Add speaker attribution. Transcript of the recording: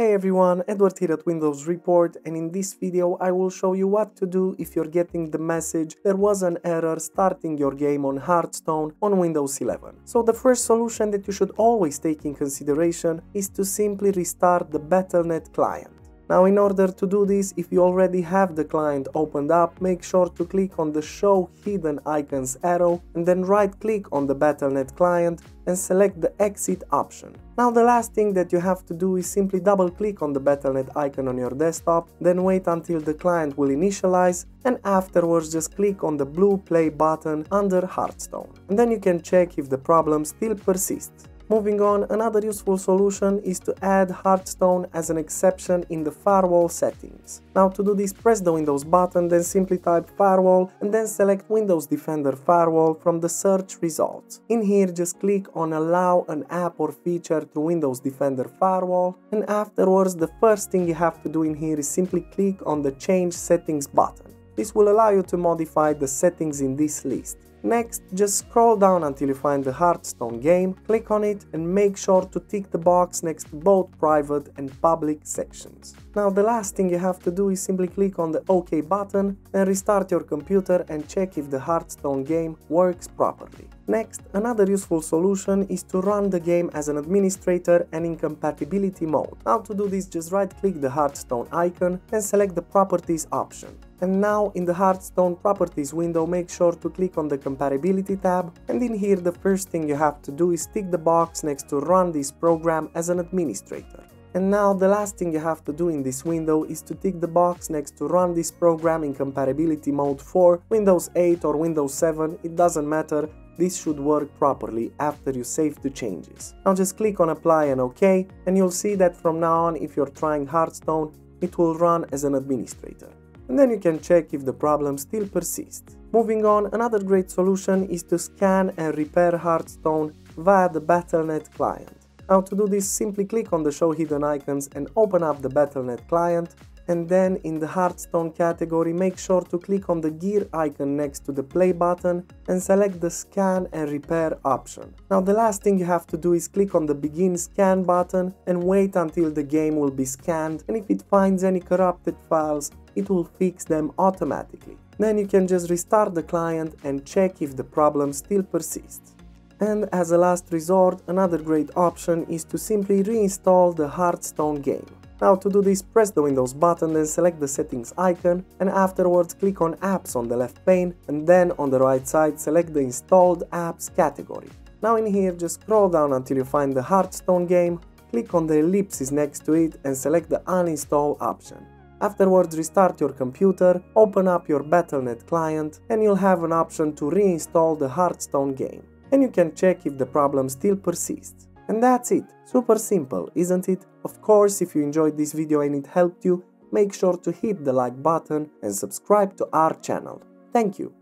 Speaker 1: Hey everyone, Edward here at Windows Report and in this video I will show you what to do if you're getting the message there was an error starting your game on Hearthstone on Windows 11. So the first solution that you should always take in consideration is to simply restart the Battle.net client. Now in order to do this, if you already have the client opened up, make sure to click on the show hidden icons arrow and then right click on the Battle.net client and select the exit option. Now the last thing that you have to do is simply double click on the Battle.net icon on your desktop, then wait until the client will initialize and afterwards just click on the blue play button under Hearthstone. And then you can check if the problem still persists. Moving on, another useful solution is to add Hearthstone as an exception in the firewall settings. Now to do this, press the Windows button, then simply type firewall and then select Windows Defender Firewall from the search results. In here, just click on allow an app or feature to Windows Defender Firewall and afterwards the first thing you have to do in here is simply click on the change settings button. This will allow you to modify the settings in this list. Next, just scroll down until you find the Hearthstone game, click on it and make sure to tick the box next to both private and public sections. Now the last thing you have to do is simply click on the OK button and restart your computer and check if the Hearthstone game works properly. Next, another useful solution is to run the game as an administrator and in compatibility mode. Now to do this, just right click the Hearthstone icon and select the properties option. And now in the Hearthstone properties window, make sure to click on the compatibility tab. And in here, the first thing you have to do is tick the box next to run this program as an administrator. And now the last thing you have to do in this window is to tick the box next to run this program in compatibility mode for Windows 8 or Windows 7, it doesn't matter, this should work properly after you save the changes. Now just click on apply and OK and you'll see that from now on if you're trying Hearthstone, it will run as an administrator and then you can check if the problem still persists. Moving on, another great solution is to scan and repair Hearthstone via the Battle.net client. Now to do this, simply click on the show hidden icons and open up the Battle.net client and then in the Hearthstone category make sure to click on the gear icon next to the play button and select the scan and repair option. Now the last thing you have to do is click on the begin scan button and wait until the game will be scanned and if it finds any corrupted files it will fix them automatically. Then you can just restart the client and check if the problem still persists. And as a last resort, another great option is to simply reinstall the Hearthstone game. Now to do this, press the Windows button, then select the settings icon and afterwards click on apps on the left pane and then on the right side select the installed apps category. Now in here just scroll down until you find the Hearthstone game, click on the ellipsis next to it and select the uninstall option. Afterwards restart your computer, open up your Battle.net client and you'll have an option to reinstall the Hearthstone game. And you can check if the problem still persists. And that's it. Super simple, isn't it? Of course, if you enjoyed this video and it helped you, make sure to hit the like button and subscribe to our channel. Thank you.